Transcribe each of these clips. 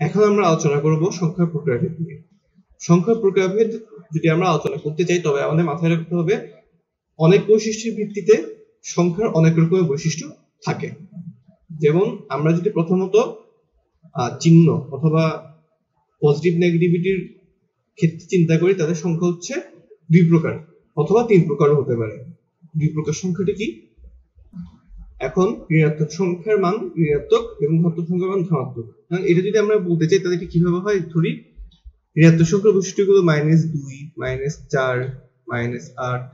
এখন আমরা আলোচনা করব সংখ্যার প্রকারভেদ নিয়ে। সংখ্যার প্রকারভেদ যদি আমরা আলোচনা করতে চাই, তবে আমাদের মাথায় রাখতে হবে অনেক বৈশিষ্ট্যের ভিত্তিতে সংখ্যার অনেক রকমের বৈশিষ্ট্য থাকে। যেমন আমরা যদি প্রথমত চিহ্ন অথবা পজিটিভ নেগেটিভিটির ক্ষেত্রে চিন্তা করি, তাদের সংখ্যা হচ্ছে দুই প্রকার অথবা তিন প্রকারও হতে পারে। দুই প্রকার সংখ্যাটি কি? এখন ঋণাত্মক সংখ্যার মান ঋণাত্মক এবং ধনাত্মক সংখ্যার মান ধনাত্মক। এটা যদি আমরা বলতে চাই, তাহলে কীভাবে হয়? ধরি, ঋণাত্মক সংখ্যার বৈশিষ্ট্যগুলো মাইনাস দুই মাইনাস চার মাইনাস আট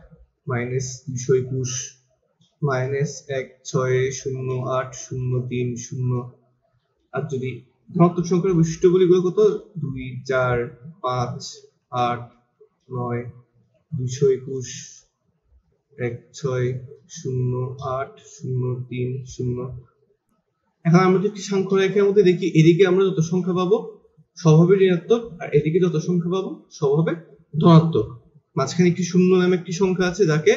মাইনাস দুইশো একুশ মাইনাস এক, ছয়, শূন্য, আট, শূন্য, তিন, শূন্য। আর যদি ধনাত্মক সংখ্যার বৈশিষ্ট্যগুলি কত? দুই, চার, পাঁচ, আট, নয় দুইশো একুশ এক ছয় শূন্য আট শূন্য তিন শূন্য। এখন আমরা যদি সংখ্যা রেখার মধ্যে দেখি, এদিকে আমরা যত সংখ্যা পাবো স্বভাবে ঋণাত্মক, আর এদিকে যত সংখ্যা পাবো স্বভাবে ধনাত্মক। মাঝখানে একটি শূন্য নামে একটি সংখ্যা আছে, যাকে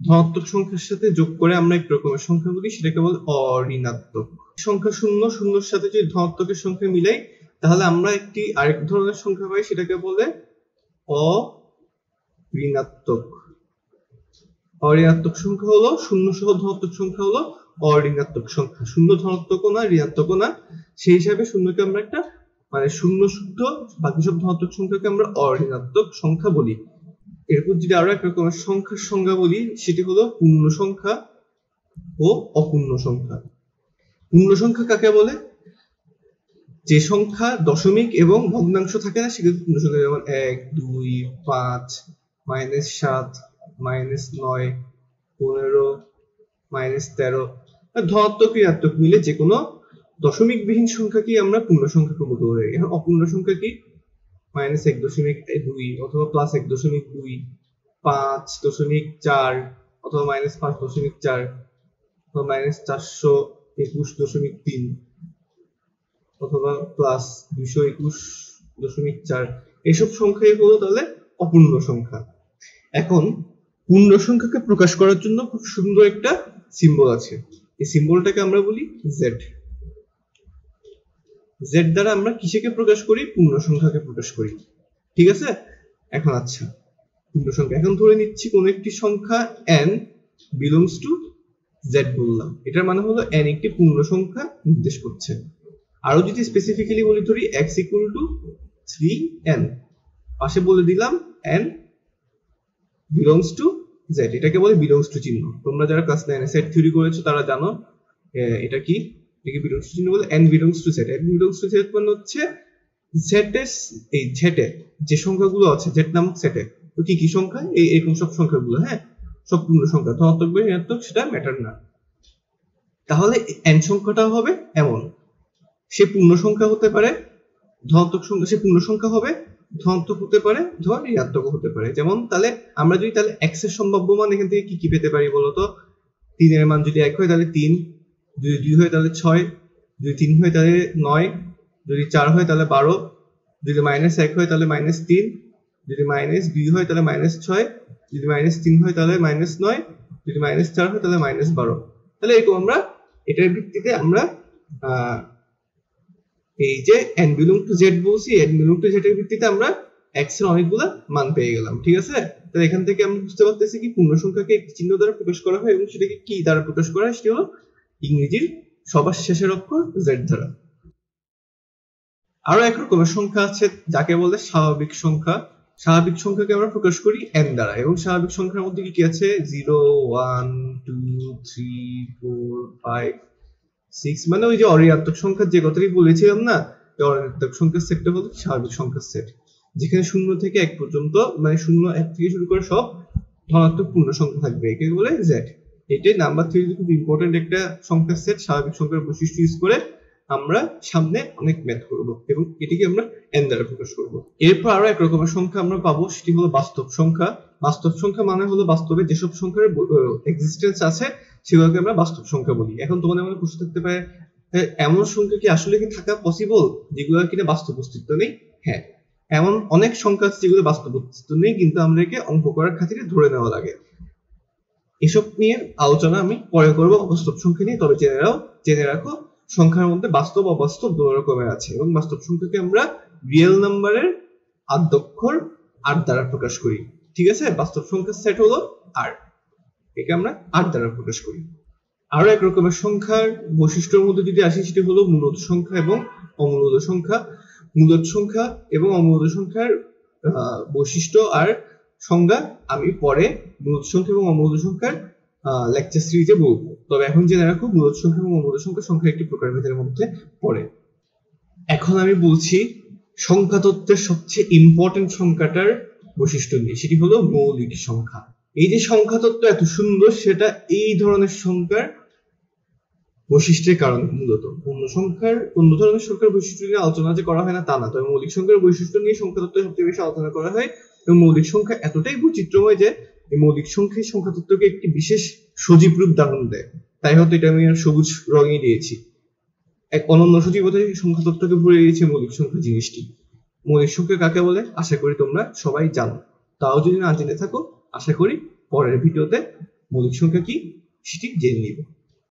ধনাত্মক সংখ্যার সাথে যোগ করে আমরা এক রকমের সংখ্যা বলি, সেটাকে বলে অঋণাত্মক। সংখ্যা শূন্য, শূন্যর সাথে যদি ধনাত্মকের সংখ্যা মিলাই, তাহলে আমরা একটি আরেক ধরনের সংখ্যা পাই, সেটাকে বলে অঋণাত্মক। অঋণাত্মক সংখ্যা হলো শূন্য সহ ধনাত্মক সংখ্যা হলো অঋণাত্মক সংখ্যা। শূন্য ধনাত্মকও না ঋণাত্মকও না, সেই হিসাবে শূন্যকে আমরা একটা মানে শূন্য শুদ্ধ বাকি সব ধনাত্মক সংখ্যাকে আমরা অঋণাত্মক সংখ্যা বলি। এরপর যদি আরও এক রকমের সংখ্যার সংজ্ঞা বলি, সেটি হলো পূর্ণ সংখ্যা ও অপূর্ণ সংখ্যা। পূর্ণ সংখ্যা কাকে বলে? যে সংখ্যা দশমিক এবং ভগ্নাংশ থাকে না সেগুলো পূর্ণ সংখ্যা যেমন এক, দুই, পাঁচ মাইনাস সাত মাইনাস নয়, পনেরো, মাইনাস তেরো ধনাত্মক ঋণাত্মক মিলে যে কোনো দশমিক বিহীন সংখ্যাকে আমরা পূর্ণ সংখ্যাকে বলতে পারি এখন অপূর্ণ সংখ্যা কি? মাইনাস এক দশমিক দুই অথবা প্লাস এক দশমিক দুই, পাঁচ দশমিক চার অথবা মাইনাস পাঁচ দশমিক চার অথবা মাইনাস চারশো একুশ দশমিক তিন অথবা প্লাস দুইশো একুশ দশমিক চার। এসব সংখ্যাই হলো তাহলে অপূর্ণ সংখ্যা। এখন পূর্ণ সংখ্যাকে প্রকাশ করার জন্য খুব সুন্দর একটা সিম্বল আছে। এই সিম্বলটাকে আমরা বলি জেড জেড দ্বারা আমরা কিসেকে প্রকাশ করি? পূর্ণ সংখ্যাকে প্রকাশ করি। ঠিক আছে? এখন আচ্ছা পূর্ণ সংখ্যা। এখন ধরে নিচ্ছি কোন একটি সংখ্যা এন বিলংস টু জেড বললাম। এটার মানে হলো এন একটি পূর্ণ সংখ্যা নির্দেশ করছে। আরও যদি স্পেসিফিক্যালি বলি, ধরি x equal to three N পাশে বলে দিলাম n বিলংস টু জেড এটাকে বলে বিলংস টু চিহ্ন। তোমরা যারা ক্লাস নাইনে সেট থিওরি করেছ, তারা জানো এটা কি? এটাকে বিলংস টু চিহ্ন বলে N belongs to set N belongs to set মানে হচ্ছে সেটে এই সেটে যে সংখ্যাগুলো আছে জেড নামক সেটে তো কি কি সংখ্যা? এই, এরকম সব সংখ্যাগুলো হ্যাঁ? সব পূর্ণ সংখ্যা, ধনাত্মক বা ঋণাত্মক, সেটা ম্যাটার না। তাহলে এন সংখ্যাটা হবে এমন। সে পূর্ণ সংখ্যা হতে পারে, ধনাত্মক সংখ্যা, সে পূর্ণ সংখ্যা হবে ধনাত্মক হতে পারে, ধর ঋণাত্মক হতে পারে। যেমন তাহলে আমরা যদি তাহলে এক্সের সম্ভাব্য মান এখান থেকে কি কি পেতে পারি বলতো? তিনের মান যদি এক হয় তাহলে তিন, যদি দুই হয় তাহলে ছয়, যদি তিন হয় তাহলে নয়, যদি চার হয় তাহলে বারো, যদি মাইনাস এক হয় তাহলে মাইনাস তিন, যদি মাইনাস দুই হয় তাহলে মাইনাস ছয়, যদি মাইনাস তিন হয় তাহলে মাইনাস নয়, যদি মাইনাস চার হয় তাহলে মাইনাস বারো। তাহলে এরকম আমরা, এটার ভিত্তিতে আমরা এই যে এন বিলং টু জেড বলছি এন বিলং টু জেড এর ভিত্তিতে আমরা এক্সের অনেকগুলা মান পেয়ে গেলাম, ঠিক আছে? তাহলে এখান থেকে আমরা বুঝতে পারতেছি কি পূর্ণ সংখ্যাকে একটি চিহ্ন দ্বারা প্রকাশ করা হয় এবং সেটাকে কি দ্বারা প্রকাশ করা হয়, সেটি হলো ইংরেজির সবার শেষের অক্ষর জেড দ্বারা। আরও এক রকমের সংখ্যা আছে, যাকে বলে স্বাভাবিক সংখ্যা। স্বাভাবিক সংখ্যাকে আমরা প্রকাশ করি এন দ্বারা এবং স্বাভাবিক সংখ্যার মধ্যে কি কি আছে? Zero one two three four five six মানে ওই যে অঋণাত্মক সংখ্যা যে কথাটি বলেছিলাম না অঋণাত্মক সংখ্যার সেটটা হলো স্বাভাবিক সংখ্যার সেট যেখানে শূন্য থেকে এক পর্যন্ত মানে শূন্য এক থেকে শুরু করে সব ধনাত্মক পূর্ণ সংখ্যা থাকবে। একে বলে জেড এটাই নাম্বার থ্রি খুব ইম্পর্টেন্ট একটা সংখ্যার সেট স্বাভাবিক সংখ্যার বৈশিষ্ট্য ইউজ করে আমরা সামনে অনেক ম্যাথ করব এবং এটিকে আমরা এন দ্বারা প্রকাশ করব। এরপর আরও এক রকমের সংখ্যা আমরা পাবো, সেটি হলো বাস্তব সংখ্যা। বাস্তব সংখ্যা মানে হলো বাস্তবে যেসব সংখ্যার এক্সিস্টেন্স আছে সেগুলোকে আমরা বাস্তব সংখ্যা বলি। এখন তোমাদের মনে প্রশ্ন থাকতে পারে এমন সংখ্যা কি আসলে কি থাকা পসিবল যেগুলো কিনা বাস্তব অস্তিত্ব নেই? হ্যাঁ এমন অনেক সংখ্যা আছে যেগুলো বাস্তব অস্তিত্ব নেই, কিন্তু আমরা একে অঙ্ক করার খাতিরে ধরে নেওয়া লাগে। এসব নিয়ে আলোচনা আমি পরে করব বাস্তব সংখ্যা নিয়ে, তবে জেনে রাখো জেনে রাখো, সংখ্যার মধ্যে বাস্তব, অবাস্তব দু রকমের আছে এবং বাস্তব সংখ্যাকে আমরা রিয়েল নাম্বারের আদ্যক্ষর আর দ্বারা প্রকাশ করি। ঠিক আছে? বাস্তব সংখ্যার সেট হলো আর একে আমরা আর দ্বারা প্রকাশ করি। আরও এক রকমের সংখ্যার বৈশিষ্ট্যের মধ্যে যদি আসি, সেটি হলো মূলত সংখ্যা এবং অমূলত সংখ্যা। মূলত সংখ্যা এবং অমূলত সংখ্যার বৈশিষ্ট্য আর সংজ্ঞা আমি পরে মূলত সংখ্যা এবং অমূলত সংখ্যার লেকচার সিরিজে বলব। তবে এখন জেনে রাখো, মূলত সংখ্যা এবং অমূলত সংখ্যা সংখ্যা একটি প্রকারভেদের মধ্যে পড়ে। এখন আমি বলছি সংখ্যা তত্ত্বের সবচেয়ে ইম্পর্টেন্ট সংখ্যাটার বৈশিষ্ট্য নিয়ে, সেটি হলো মৌলিক সংখ্যা। এই যে সংখ্যা তত্ত্ব এত সুন্দর, সেটা এই ধরনের সংখ্যার বৈশিষ্ট্যের কারণে মূলত। অন্য সংখ্যার অন্য ধরনের সংখ্যার বৈশিষ্ট্য নিয়ে আলোচনা যে করা হয় না, তা না। তবে মৌলিক সংখ্যার বৈশিষ্ট্য নিয়ে সংখ্যা তত্ত্ব সবচেয়ে বেশি আলোচনা করা হয়। এবং মৌলিক সংখ্যা এতটাই বৈচিত্র্যময় যে, এই মৌলিক সংখ্যাই সংখ্যা তত্ত্বকে একটি বিশেষ সজীব রূপ দাহন দেয়। তাই হয়তো এটা আমি সবুজ রঙে দিয়েছি। এক অনন্য সজীবতায় সংখ্যা তত্ত্বকে ভরে দিয়েছে মৌলিক সংখ্যা জিনিসটি। মৌলিক সংখ্যা কাকে বলে? আশা করি তোমরা সবাই জানো। তাও যদি না জেনে থাকো আশা করি পরের ভিডিওতে মৌলিক সংখ্যা কি সেটি জেনে নিব।